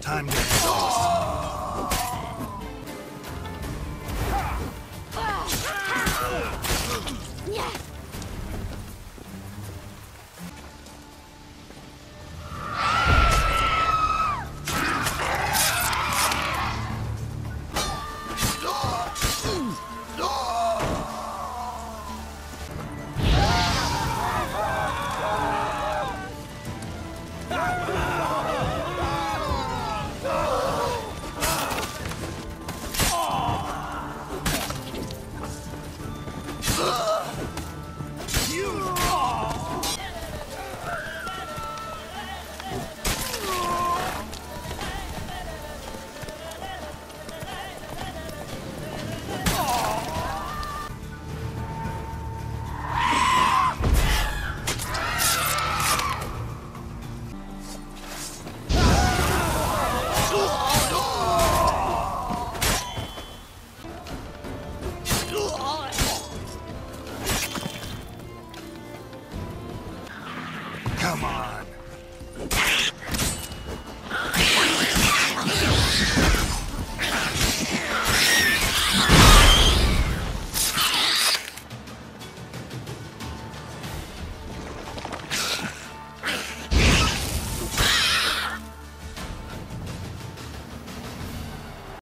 Time to exhaust. Come on.